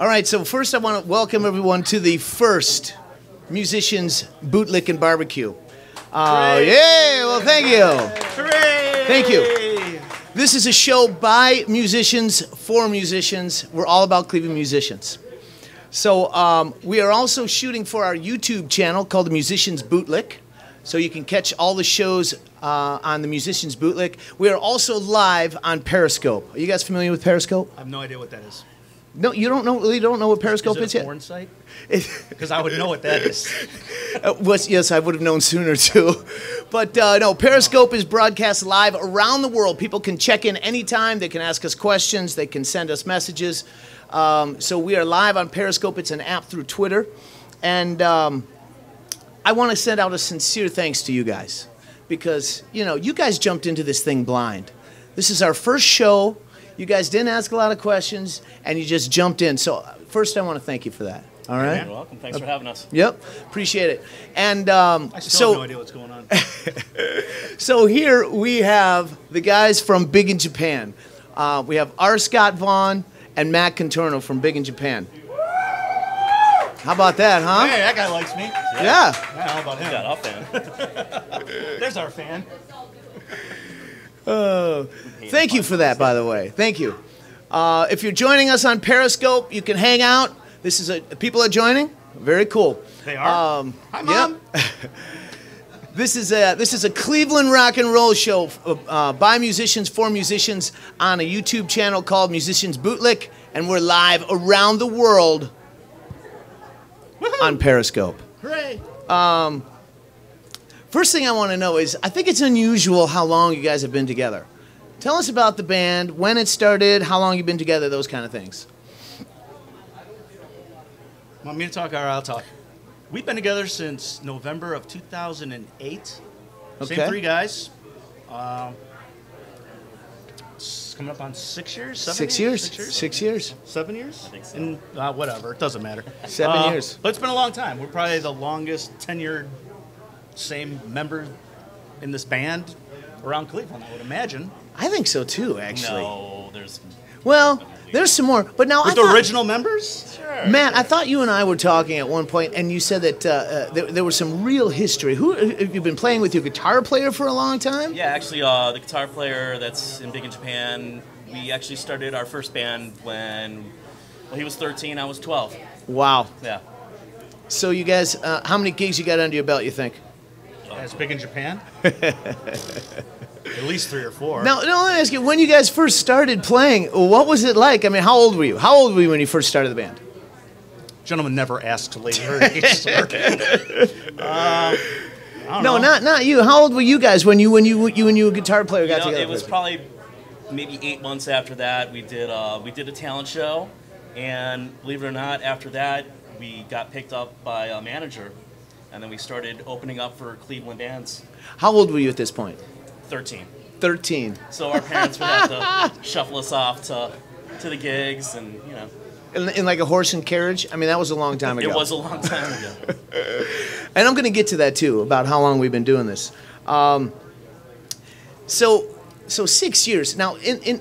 All right, so first I want to welcome everyone to the first Musicians Bootlick and Barbecue. Uh, yeah, well, thank you. Hooray! Thank you. This is a show by musicians for musicians. We're all about Cleveland musicians. So um, we are also shooting for our YouTube channel called the Musicians Bootlick. So you can catch all the shows uh, on the Musicians Bootlick. We are also live on Periscope. Are you guys familiar with Periscope? I have no idea what that is. No, you don't know. You don't know what Is Periscope it is, a yet. porn site? Because I would know what that is. Uh, was, yes, I would have known sooner too. But uh, no, Periscope is broadcast live around the world. People can check in anytime. They can ask us questions. They can send us messages. Um, so we are live on Periscope. It's an app through Twitter. And um, I want to send out a sincere thanks to you guys because, you know, you guys jumped into this thing blind. This is our first show. You guys didn't ask a lot of questions and you just jumped in. So, uh, first, I want to thank you for that. All right? You're welcome. Thanks for having us. Yep, appreciate it. And um, I still so, have no idea what's going on. so here we have the guys from Big in Japan. Uh, we have R. Scott Vaughn and Matt Contorno from Big in Japan. How about that, huh? hey, that guy likes me. Yeah. Yeah, how about him? Got off fan. There's our fan. Oh, thank you for that, by the way. Thank you. Uh, if you're joining us on Periscope, you can hang out. This is a people are joining. Very cool. They are. Um, Hi, yep. Mom. This is a this is a Cleveland rock and roll show uh, by musicians for musicians on a YouTube channel called Musicians Bootlick, and we're live around the world on Periscope. Hooray! First thing I want to know is I think it's unusual how long you guys have been together. Tell us about the band, when it started, how long you've been together, those kind of things. Want me to talk or I'll talk? We've been together since November of 2008. Okay. Same three guys. Um, coming up on six years? Seven Six years. Six years? Six years. Seven years? think so. And, uh, whatever. It doesn't matter. Seven Uh, years. But it's been a long time. We're probably the longest tenured same member in this band around Cleveland, I would imagine. I think so too, actually. No, there's. Well, there's some more, but now With I the thought, original members? Sure. Matt, I thought you and I were talking at one point, and you said that uh, uh, there, there was some real history. Who have you been playing with your guitar player for a long time? Yeah, actually, uh, the guitar player that's in Big in Japan, we actually started our first band when well, he was 13, I was 12. Wow. Yeah. So you guys, uh, how many gigs you got under your belt? You think? As big in Japan? At least three or four. Now, now let me ask you: When you guys first started playing, what was it like? I mean, how old were you? How old were you when you first started the band? Gentlemen never ask lady her age. sir. I don't No, know. not not you. How old were you guys when you when you you and your guitar player You got know, together? it was probably maybe eight months after that. We did uh, we did a talent show, and believe it or not, after that we got picked up by a manager, and then we started opening up for Cleveland bands. how old were you at this point? 13. Thirteen. So our parents would have to shuffle us off to to the gigs, and you know, In, in like a horse and carriage. I mean, that was a long time ago. it was a long time ago. and I'm going to get to that too about how long we've been doing this. Um, so, so six years now. In, in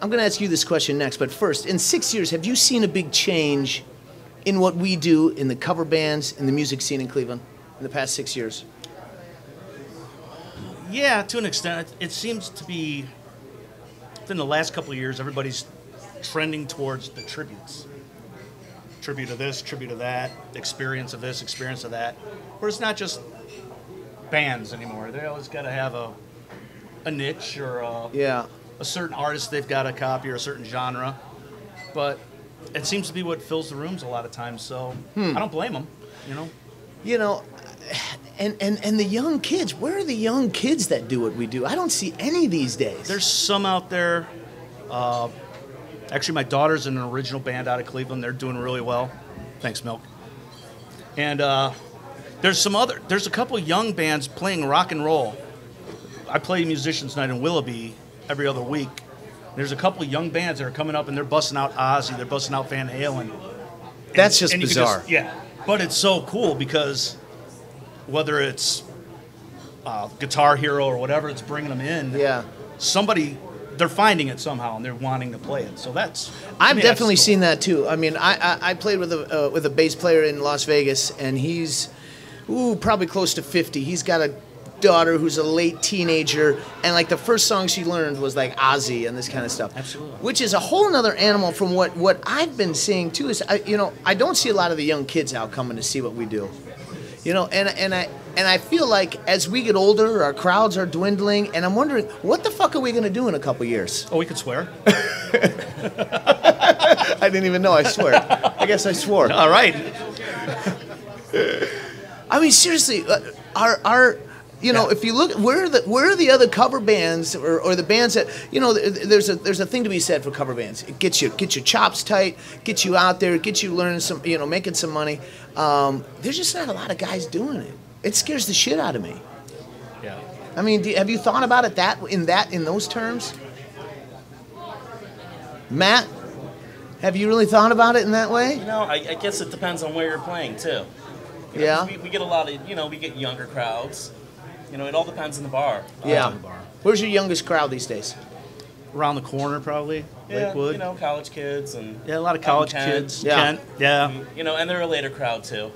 I'm going to ask you this question next, but first, in six years, have you seen a big change in what we do in the cover bands in the music scene in Cleveland in the past six years? Yeah, to an extent. It, it seems to be, within the last couple of years, everybody's trending towards the tributes. Tribute to this, tribute to that, experience of this, experience of that. Where it's not just bands anymore. They always got to have a, a niche or a, Yeah. a certain artist they've got to copy or a certain genre. But it seems to be what fills the rooms a lot of times. So I don't blame them, you know? You know, and, and, and the young kids, where are the young kids that do what we do? I don't see any these days. There's some out there. Uh, actually, my daughter's in an original band out of Cleveland. They're doing really well. Thanks, Milk. And uh, there's some other. There's a couple young bands playing rock and roll. I play Musicians Night in Willoughby every other week. There's a couple of young bands that are coming up and they're busting out Ozzy. They're busting out Van Halen. That's just And you can bizarre. yeah, but it's so cool because whether it's uh, Guitar Hero or whatever, it's bringing them in yeah. somebody they're finding it somehow and they're wanting to play it. So that's I've me, that's definitely cool. seen that too. I mean, I, I, I played with a uh, with a bass player in Las Vegas, and he's ooh probably close to fifty. He's got a daughter who's a late teenager, and like the first song she learned was like Ozzy and this kind of stuff. Absolutely. Which is a whole nother animal from what what I've been seeing too. Is I, you know I don't see a lot of the young kids out coming to see what we do. You know, and and I and I feel like as we get older, our crowds are dwindling, and I'm wondering what the fuck are we gonna do in a couple years? Oh, we could swear. I didn't even know. I swear. I guess I swore. All right. I mean, seriously, uh, our our you know, Yeah. if you look, where are the where are the other cover bands or, or the bands that you know? There's a there's a thing to be said for cover bands. It gets you gets your chops tight, gets you out there, gets you learning some, you know, making some money. Um, there's just not a lot of guys doing it. It scares the shit out of me. Yeah. I mean, do, have you thought about it that in that in those terms? Matt, have you really thought about it in that way? You know, I, I guess it depends on where you're playing too. You know, 'cause Yeah. We, we get a lot of, you know, we get younger crowds. You know, it all depends on the bar. Yeah. the bar. Where's your youngest crowd these days? Around the corner, probably. Yeah, Lakewood. you know, college kids and yeah, a lot of college Kent. kids. Yeah. Kent. Yeah. You know, and they're a later crowd too.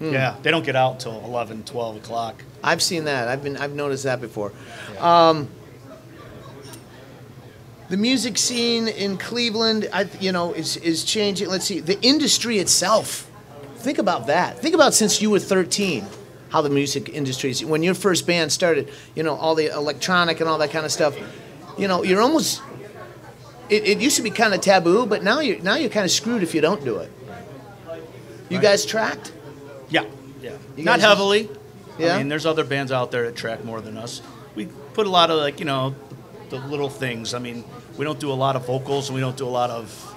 Yeah. They don't get out until 11, 12 o'clock. I've seen that. I've been I've noticed that before. Um, the music scene in Cleveland, I, you know, is is changing. Let's see, the industry itself. Think about that. Think about since you were 13, how the music industry is. When your first band started, you know, all the electronic and all that kind of stuff. You know, you're almost. It, it used to be kind of taboo, but now you're now you're kind of screwed if you don't do it. You guys tracked? Yeah. Yeah. You Not heavily. Yeah? I mean, there's other bands out there that track more than us. We put a lot of like, you know, the little things. I mean, we don't do a lot of vocals and we don't do a lot of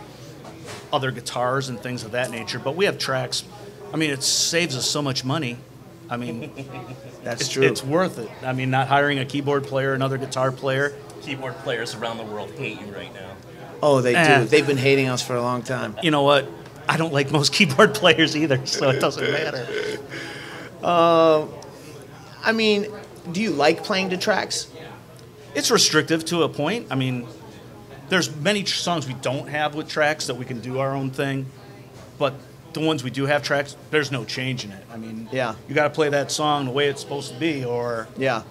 other guitars and things of that nature, but we have tracks. I mean, it saves us so much money. I mean, That's it's, true. it's worth it. I mean, not hiring a keyboard player, another guitar player. Keyboard players around the world hate you right now. oh, they Eh. do. They've been hating us for a long time. You know what? I don't like most keyboard players either, so it doesn't matter. I mean, do you like playing to tracks? It's restrictive to a point. I mean, there's many songs we don't have with tracks that we can do our own thing, but the ones we do have tracks, there's no change in it. I mean, Yeah. you got to play that song the way it's supposed to be, or Yeah.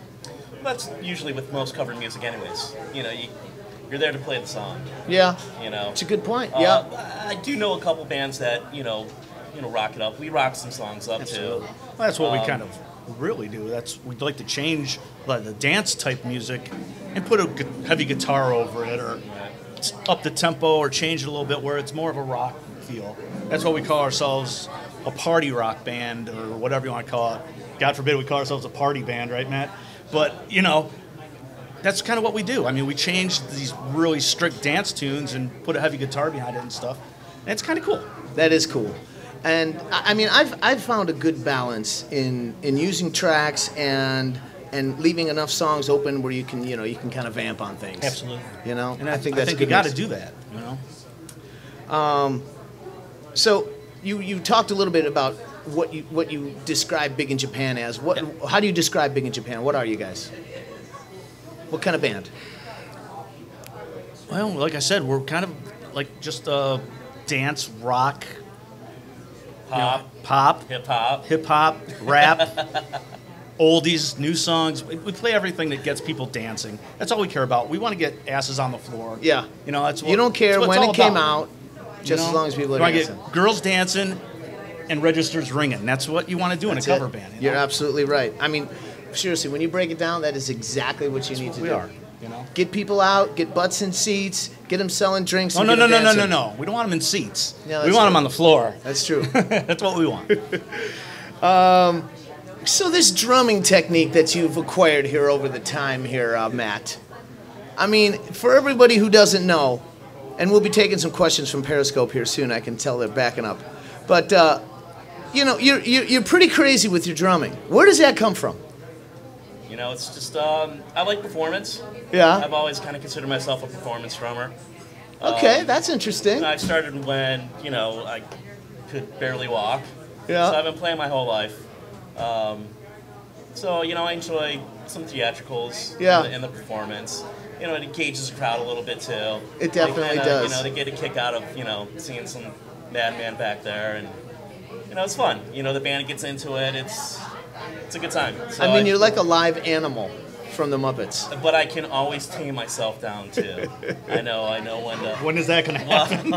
That's usually with most cover music, anyways. You know, you, you're there to play the song. Yeah. You know. It's a good point. Uh, yeah. I do know a couple bands that you know, you know, rock it up. We rock some songs up too. Well, that's what we Um, kind of really do. That's we'd like to change like the dance type music and put a gu- heavy guitar over it, or s- up the tempo, or change it a little bit where it's more of a rock feel. That's what we call ourselves a party rock band, or whatever you want to call it. God forbid we call ourselves a party band, right, Matt? But you know. That's kind of what we do. I mean, we change these really strict dance tunes and put a heavy guitar behind it and stuff. And it's kind of cool. That is cool. And I I mean, I've, I've found a good balance in, in using tracks and and leaving enough songs open where you can you know you can kind of vamp on things. Absolutely. You know, And I, think that's I think you got to do that. You know. Um, So you you talked a little bit about what you what you describe Big in Japan as. What how do you describe Big in Japan? What are you guys? What kind of band? Well, like I said, we're kind of like just uh, dance, rock, you know, Pop, pop, hip hop. hip hop, rap, oldies, new songs. We, we play everything that gets people dancing. That's all we care about. We want to get asses on the floor. Yeah. You know, that's what, you don't care when it came about, out, you just know? as long as people are You dancing. get girls dancing and registers ringing. That's what you want to do That's in a cover it. band. You You're know? absolutely right. I mean, seriously, when you break it down, that is exactly what you need to we do. are. You know. Get people out, get butts in seats, get them selling drinks. Oh no no no no no no! We don't want them in seats. Yeah, we that's want them on the floor. That's true. That's what we want. so this drumming technique that you've acquired here over the time here, uh, Matt. I mean, for everybody who doesn't know, and we'll be taking some questions from Periscope here soon. I can tell they're backing up, but uh, you know, you're, you're you're pretty crazy with your drumming. Where does that come from? You know, it's just um, I like performance. Yeah. I've always kind of considered myself a performance drummer. Okay, that's interesting. I started when you know I could barely walk. Yeah. So I've been playing my whole life. Um, so you know, I enjoy some theatricals. Yeah. In the, in the performance, you know, it engages the crowd a little bit too. It They definitely kinda, does. You know, they get a kick out of you know seeing some madman back there, and you know, it's fun. You know, the band gets into it. It's it's a good time. So I mean, you're like a live animal from the Muppets. but I can always tame myself down too. I know, I know when to. When is that going to happen?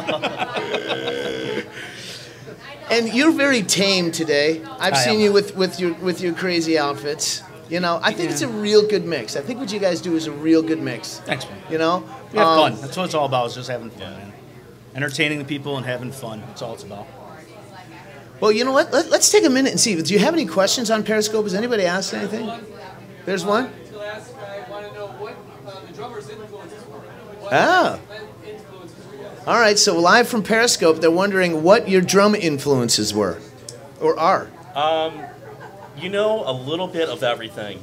And you're very tame today. I've I seen am. you with, with your with your crazy outfits. You know, I think it's a real good mix. I think what you guys do is a real good mix. Thanks, man. You know, We have Um, fun. That's what it's all about. Is just having fun, man. Entertaining the people and having fun. That's all it's about. Well, you know what? Let, let's take a minute and see. Do you have any questions on Periscope? Has anybody asked anything? There's one. to ask, I want to know what the drummer's influences were. Ah. influences were you guys? All right. So live from Periscope, they're wondering what your drum influences were, or are. You know, a little bit of everything.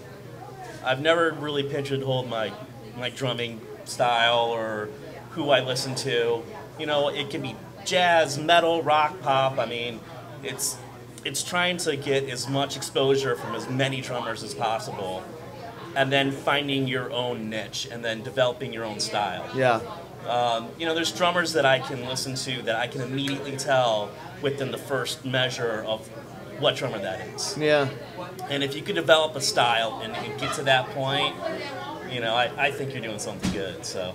I've never really pigeonholed my my drumming style or who I listen to. You know, it can be jazz, metal, rock, pop. I mean, it's it's trying to get as much exposure from as many drummers as possible, and then finding your own niche and then developing your own style. Yeah. Um, you know, there's drummers that I can listen to that I can immediately tell within the first measure of what drummer that is. Yeah. And if you could develop a style and, and get to that point, you know, I, I think you're doing something good. So,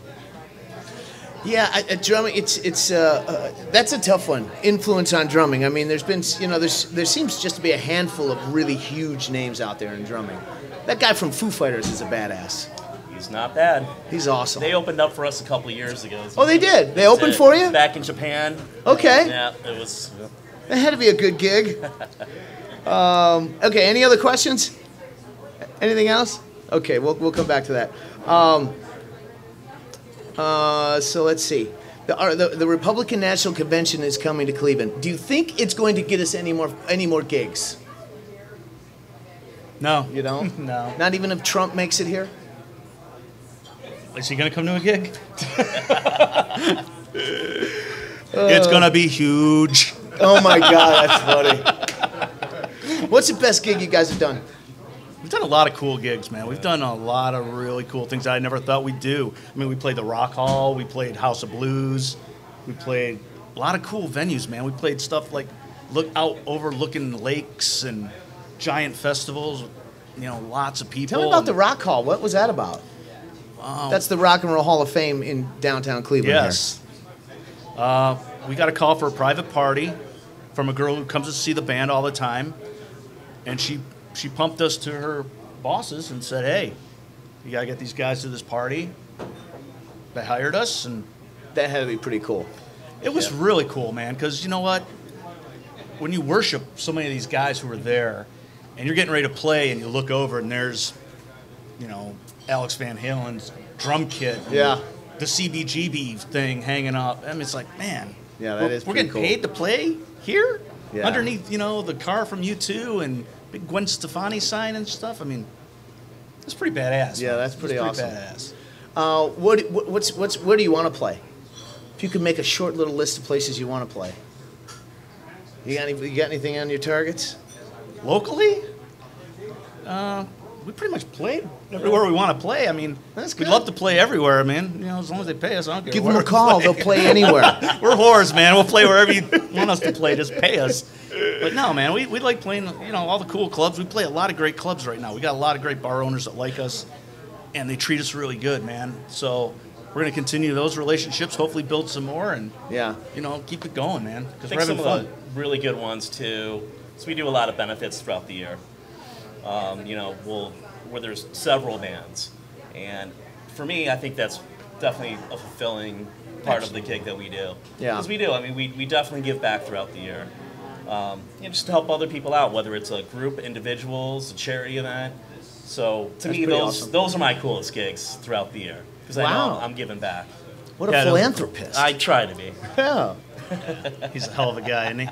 Yeah, I- drumming. It's it's uh, uh, that's a tough one. Influence on drumming. I mean, there's been you know there's there seems just to be a handful of really huge names out there in drumming. That guy from Foo Fighters is a badass. he's not bad. He's awesome. They opened up for us a couple years ago. Oh, they did? They opened it. for you? Back in Japan. Okay. Yeah, it was. That had to be a good gig. Um, okay, any other questions? Anything else? Okay, we'll, we'll come back to that. Um, uh, so let's see. The, uh, the, the Republican National Convention is coming to Cleveland. Do you think it's going to get us any more any more gigs? No. You know? No. Not even if Trump makes it here? Is he going to come to a gig? it's going to be huge. Oh my God, that's funny. What's the best gig you guys have done? We've done a lot of cool gigs, man. We've done a lot of really cool things that I never thought we'd do. I mean, we played the Rock Hall, we played House of Blues, we played a lot of cool venues, man. We played stuff like look out overlooking lakes and giant festivals. You know, lots of people. Tell me about the Rock Hall. What was that about? That's the Rock and Roll Hall of Fame in downtown Cleveland. Yes. Uh, we got a call for a private party from a girl who comes to see the band all the time, and she she pumped us to her bosses and said, "Hey, you gotta get these guys to this party." They hired us, and That had to be pretty cool. it was really cool, man. Because you know what? When you worship so many of these guys who are there, and you're getting ready to play, and you look over, and there's, you know, Alex Van Halen's drum kit. Yeah. The CBGB thing hanging up. I mean, it's like, man. Yeah, that we're, is We're getting cool. paid to play here, Yeah. underneath, you know, the car from U2 and big Gwen Stefani sign and stuff. I mean, it's pretty badass. Yeah, man. that's It's pretty awesome. badass. Uh, what, what what's what's where do you want to play? If you could make a short little list of places you want to play. You got any, you got anything on your targets? Locally, uh, we pretty much played everywhere we want to play. I mean, That's we'd love to play everywhere, man. You know, as long as they pay us, I don't care. Give them a we call. play. They'll play anywhere. We're whores, man. We'll play wherever you want us to play. Just pay us. But no, man, we, we like playing, you know, all the cool clubs. We play a lot of great clubs right now. We got a lot of great bar owners that like us, and they treat us really good, man. So we're going to continue those relationships, hopefully build some more, and, Yeah. you know, keep it going, man, because think we're some having of fun. the really good ones too. So we do a lot of benefits throughout the year. Um, you know, we'll where there's several bands, and for me, I think that's definitely a fulfilling part of the gig that we do. Yeah. because we do. I mean, we, we definitely give back throughout the year. Um, you know, just to help other people out, whether it's a group, individuals, a charity event. So to me, those awesome. those are my coolest gigs throughout the year because I know I'm giving back. What a Yeah, those philanthropist. I try to be. yeah. He's a hell of a guy, isn't he?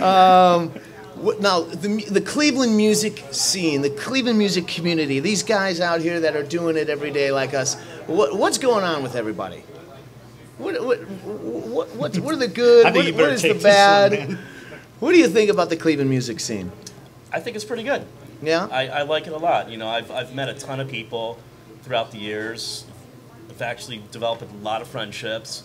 What, now, the, the Cleveland music scene, the Cleveland music community, these guys out here that are doing it every day like us, what, what's going on with everybody? What, what, what, what, what are the good? What, what is the this one, bad? what do you think about the Cleveland music scene? I think it's pretty good. Yeah? I, I like it a lot. You know, I've, I've met a ton of people throughout the years. I've actually developed a lot of friendships.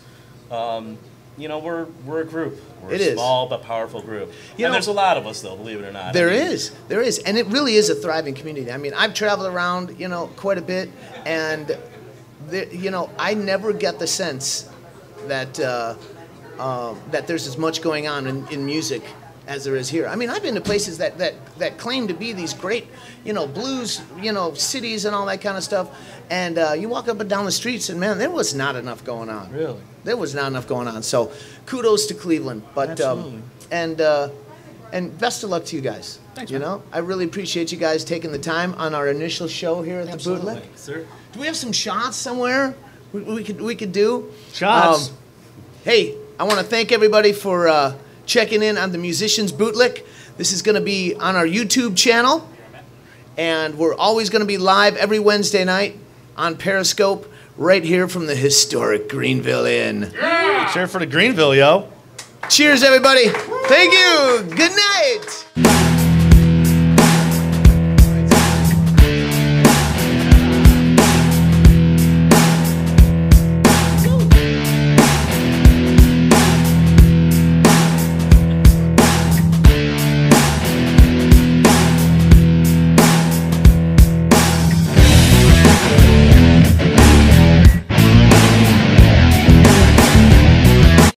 Um, you know, we're we're a group. We're It a is. small but powerful group. You and know- there's a lot of us, though. Believe it or not. There I mean, is, there is, and it really is a thriving community. I mean, I've traveled around, you know, quite a bit, and you know, I never get the sense that uh, um, that there's as much going on in, in music as there is here. I mean, I've been to places that, that that claim to be these great, you know, blues, you know, cities and all that kind of stuff, and uh, you walk up and down the streets, and man, there was not enough going on. Really? There was not enough going on. So, kudos to Cleveland, but Absolutely. um, and uh, and best of luck to you guys. Thanks, you man. know, I really appreciate you guys taking the time on our initial show here at the Absolutely. Bootlick. Sir. Do we have some shots somewhere we, we could we could do? Shots. Um, hey, I want to thank everybody for uh, checking in on the Musicians Bootlick. This is going to be on our YouTube channel, and we're always going to be live every Wednesday night on Periscope, right here from the historic Greenville Inn. Cheer for the Greenville, yo. Cheers, everybody. Thank you. Good night.